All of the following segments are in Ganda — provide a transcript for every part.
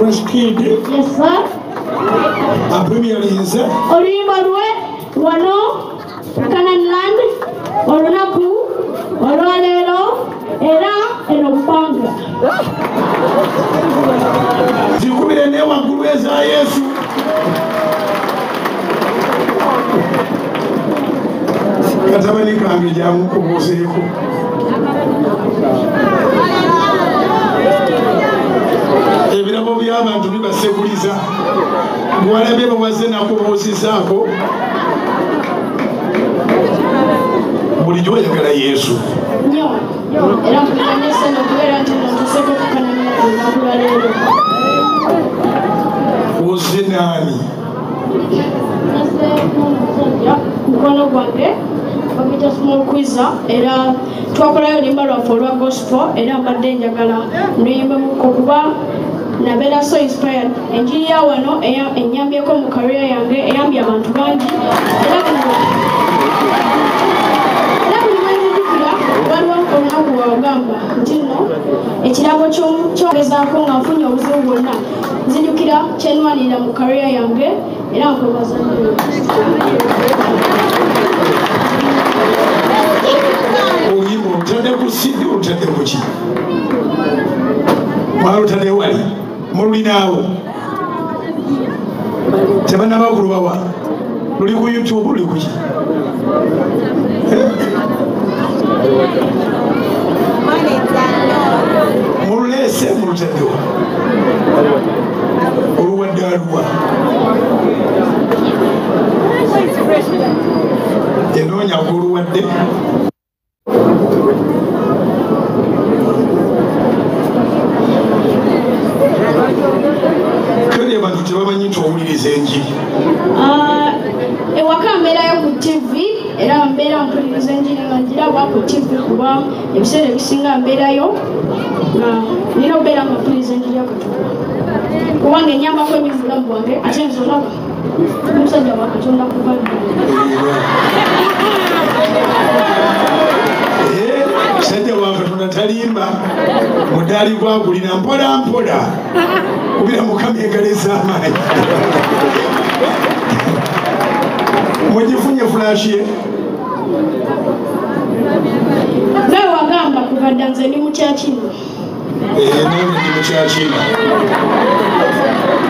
fresh kid yesa apremialinze oluyimba lwe wano cananland olunaku olwaleero era eno bbanga zikubire newaggulu eza yesu. Katabani kange jamukubuuseeko ebirabo by'abantu bibasekuliza bwalabye bawaze nakubuusizaako bulijjo oyagala yesu. Era mpuliranyesa nokubeera nti notuseko kukananira olunaku lwaleero oze naani mukono gwange bamita small quiza era twakolayo oluyimba lwaffe olwa gospel era mbadde njagala nduyimbemuko kuba nabeera so inspired. Enjiri ya wano enyambyeko mu career yange eyambye abantu bangi. Era era buli lwenzijukira waliwo olunaku wawagamba nti nno ekirabo kyongezaako nga nfunye obuzibu bwonna. Nzijukira kyenwanirira mu career yange era nkwebaza nnyo oluyimba olutadde ku sidi olutadde ku ki? Mwalutadde wali mululinawo tebanabagulubawa luli ku youtube luli kuki mululese mulutegewa mpuliriza enjiri nga ngiraba ku tv kuba ebiseera ebisinga mbeerayo nga nina okubeera nga mpuliriza enjiri ya katonda kubanga enyambako ennyo mu bulamu bwange ate nze olaba omusajja wa katonda kubange Eh, musajja wa katonda talimba. Mudaali gwagulira mpola mpola. Kubira mukama egaleza amaanyi mugifunye fulashi ye mwadanze ndi mukyakino eh, nange ndi mukyakino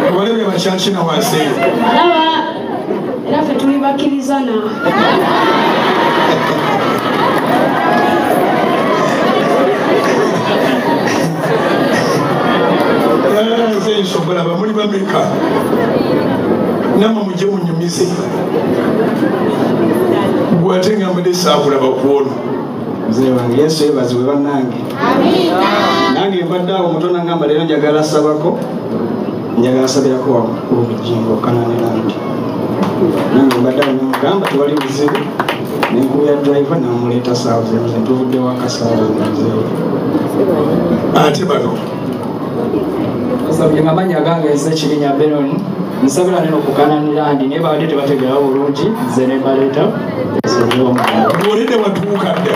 obalebye bakyakino wansi laba era ffe tuli bakkirizana nze eh, nsobola bamuli bameka namwe mujje munyumize gwe ate nga mbadde saabula mzee wange yesu yebazibwe bannange. Nange mbadde awo mutona ngamba leero njagala sabako njagala sabirako wakkulu bujingo kananirandi nange mbadde awo nemugamba tewali buzibu nenkuya drive namuleeta saawa zemuze tuvudde wakasaawa muzee ate bano nsabye amanya gange nze kirinya benon nsabira neno kukananira ndi naye babadde tebategera bulungi nze ne bwolede watuuka dda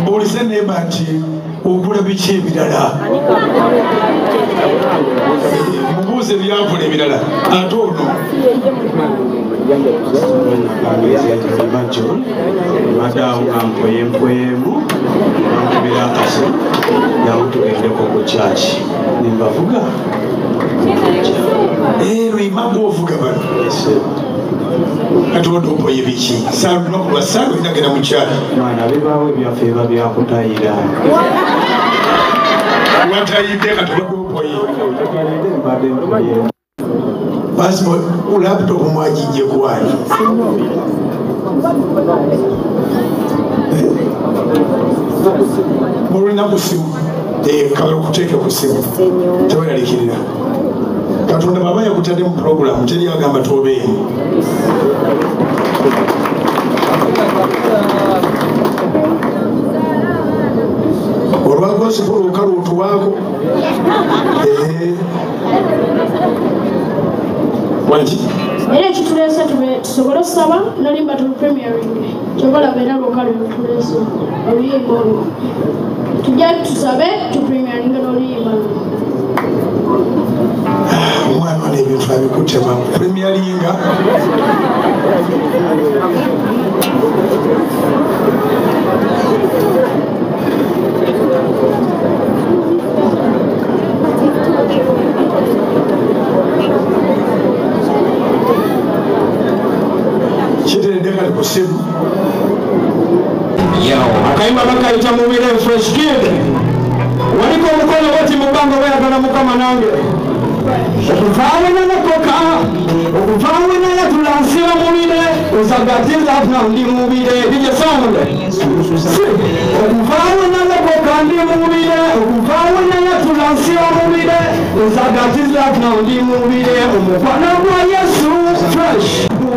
mbuulize nemba nti ogula biki ebirala mubuuze byakola ebirala ate ono bajo badde awo nga mpweyempweyemu bankubira akaso yawo tugendeko ku kyaki nembavuga Eh, erima gwovugabano katondo mpoye biki? Saala lunaku lwa saala inagenda mukyalo mwana bibaawo ebyaffe eba byakutayira. Watayidde katondo mpoye basima laptop mwagijje kuwani eh? mulina kusimu eh, kalekuteeke ku simu. Teweraliikirira katonda baba yakutadde mu puroguramu teri agamba tobeeyi olwa gosipo olukalu otuwaako waki era ekituleese tusobole okusaba nolimba tulu premiering kyobalaba era lwokalu lutuleese oluyimba olwo tujja tusabe tupremiaringa n'oluyimba ebintu abikutte mangu premier linga kiteredde kali kusibu akayimba bakayita mubira fresh kid. Waliko omukono bati mubango bayagala mukama nange okuva wenanakoka okuva wenala tulansira mubire usagatiza afuna ndi mubire bije sound okuva wenanakoka ndi mubire okuva wenala tulansira mubire usagatiza afuna ndi mubire omukwana gwa yesu fresh.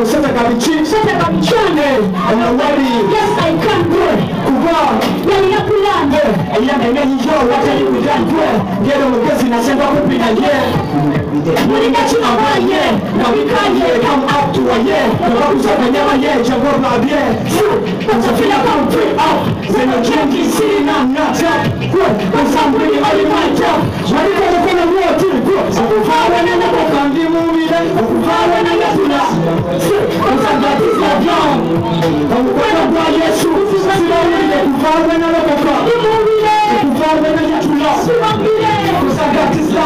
Usataka bichi sataka bichonde and nobody yes i can do kuva yali yakula nje eyambeme nje olwate yimira nje ngeri omugezi nasenga kupira ye. Mulinga kinabaye ngabikaye kam up to waye nebakuzaganyawa ye jabo babye safira kam free up zeno jengi sirina ngata kwe kusambuli alimanja walikaje kona mwoti kwe okufawe nene kokambi mumire okufawe nene tula kusambatiza byangu omukwano gwa yesu sirayire kufawe nene kokambi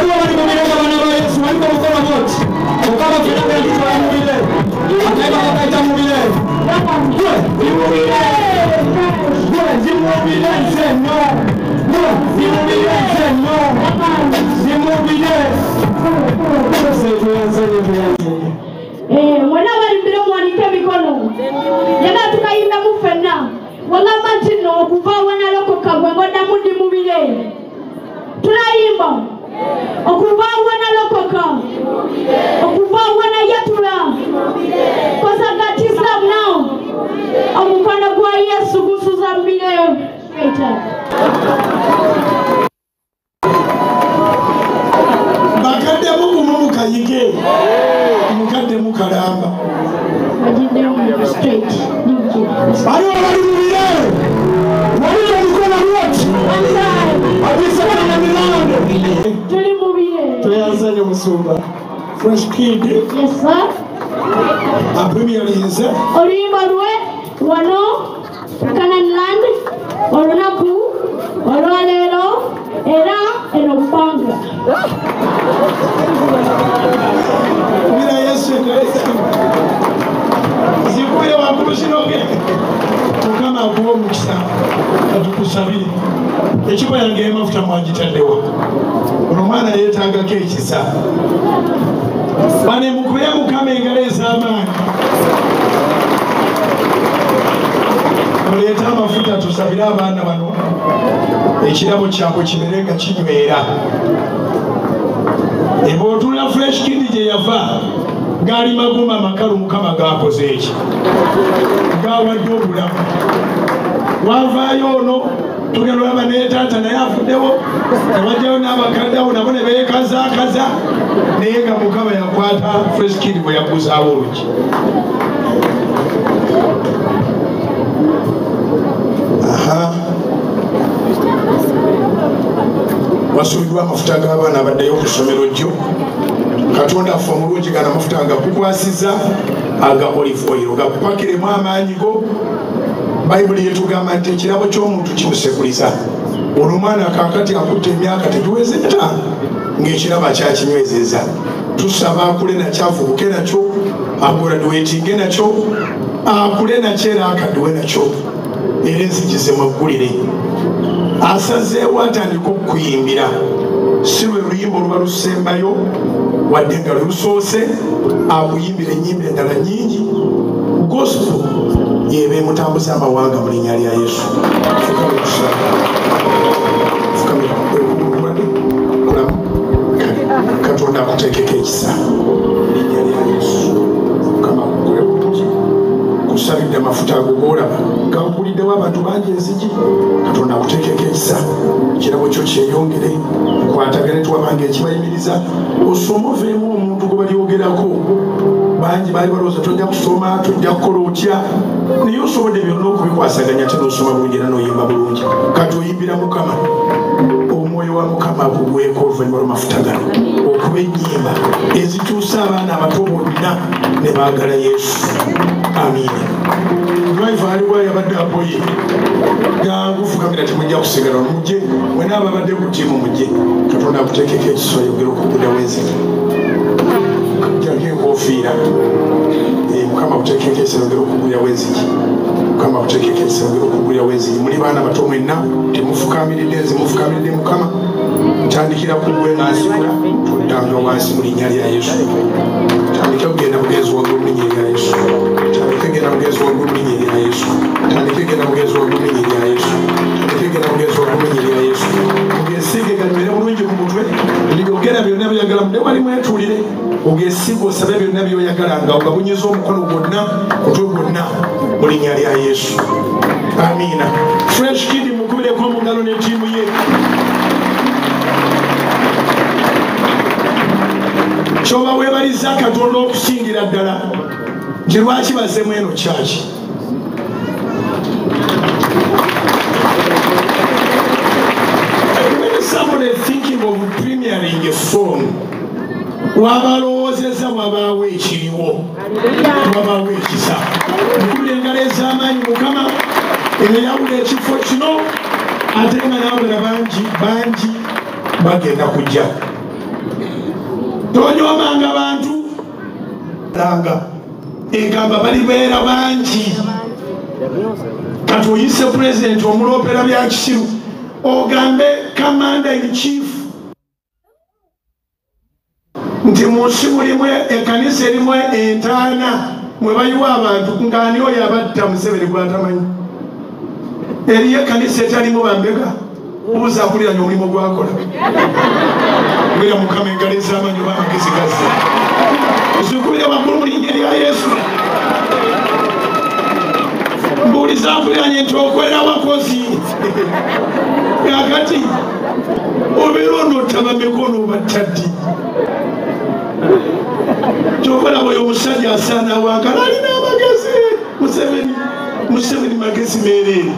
Abantu bali mu baana ba yesu bali bamukola bwoti mukama fena baliza bamubire akayi no no mwena mwanike yena wana Tuyanzenye musumba. fresh kid apremialinze oluyimba lwe wano kananland olunaku olwaleero era eno bbanga ekiba yange emafuta mwagitaddewa ono omwana yeetagako ekisa. Bane mukube mukama engalo ez'amaanyi. Muleete amafuta tusabire abaana bano ekirabo kyabwe kibere nga kinywera eba otula fresh kid gye yava gaali maguma makalu mukama gakoze eki gawadde obulamu. Wavaayo ono tugenda olaba naye taata naye afuddewo newajjayo n'abakaddewo nabo ne beekazaakaza. Naye nga mukama yakwata fresh kid bwe yagguzaawo oluki. Aha. Wasuuliddwa amafuta g'abaana abaddeyo ku ssomero jjo katonda affe omulungi gano amafuta nga kukwasiza aga olive oil gakupakiremu amaanyi go bayibuli yetugamba nti ekirabo ky'omuntu kimusekuliza ono omwana kakati akutta emyaka tegiweze etaano ng'ekirabo akyakinywezeza tusaba akule nakyo avubuke nakyo aguraduwetinge nakyo akule nakyo era akaduwe nakyo. Era enzigize mweggulire asazeewo atandika okukuyimbira. Si lwe luyimba oluba lusembayo wadde nga lwe lusoose akuyimbira enyimba endala nyingi gospel yeba emutambuza amawanga mu linnya lya yesu. Katonda akuteekeko ekisa linnya lya yesu. Mukama kugule bulungi kusabidde amafuta ago golaba gampuliddewo abantu bangi enzigi. Katonda akuteekeko ekisa. Ekirabo kyo kyeyongere. Nkwatagane tuwabanga ekibayimiriza. Osome oveemu omuntu gwe balyogerako bangi baali balowooza tojja kusoma tojja kukola otya naye osobodde byonna okubikwasaganya te nosoma bulungi era noyimba bulungi. Kati oyimbira mukama omwoyo wa mukama agugweko oluvannyuma lwamafuta gano okuba enyimba ezituusa abaana abato bonna ne baagala yesu. Amiina. Drive aliwo yabadde apoye jangu fukamira temujja kusigala mujje mwena ababadde ku tiimu mujje katonda akuteekeko ekiso yogera okugula wenzigi okufiira mukama eh, kuteekeko esengero okugwira weziri mukama kuteekeko esengero okugwira weziri muli baana bato mwenna temufukamiridde nze mufukamiridde mukama ntandikira kugwe nansikula tuddange wansi mu linnya lya yesu. Tandike kugenda mugenzi wange omulinnya lya yesu. Tandike genda mugenzi wange omulinnya lya yesu. Tandike genda mugenzi wange omulinnya lya yesu. Tandike genda mugenzi wange omulinnya lya yesu. Mugensiige ganywere bulungi mu mutwe lyogera byonna byoyagala mudde wali mwetuulire ogensiige osabe byonna byoyagala nga ogabunyiza omukono gwonna mutwe gwonna mu linnya lya yesu. Amiina. Fresh kid mukubireko omugalo ne ttiimu ye. Kyoba webaliza katonda okusingira ddala nti lwaki bazemu eno kyaki wabalowoozeza wabaawo ekiriwo wabaawo ekisa. Nkubira engalo ez'amaanyi mukama eyawula ekifo kino ate nga nabala bangi bangi bagenda kujja. Tonyomanga bantu langa egamba balibeera bangi. Kati oyise pulezidenti omulopera bya kisiru ogambe kamanda in chief nti munsi mulimu ekanisa erimu entaana mwe bayiwa abantu ngaani oyo abatta museveni gwatamanyi eriyo ekanisa etalimu bambega obuza akuliranya omulimu gwakola. Kubira mukama engalo ez'amanyi oba amagezi gaze zikubire waggulu mu linnya lya yesu. Mbuuliza mpuliranye nti okolera wakozi? Kakati obeera onottaba mikono obattaddi kyokolaba oyo omusajja asaana wangala alina amagezi. Museveni museveni magezi meereere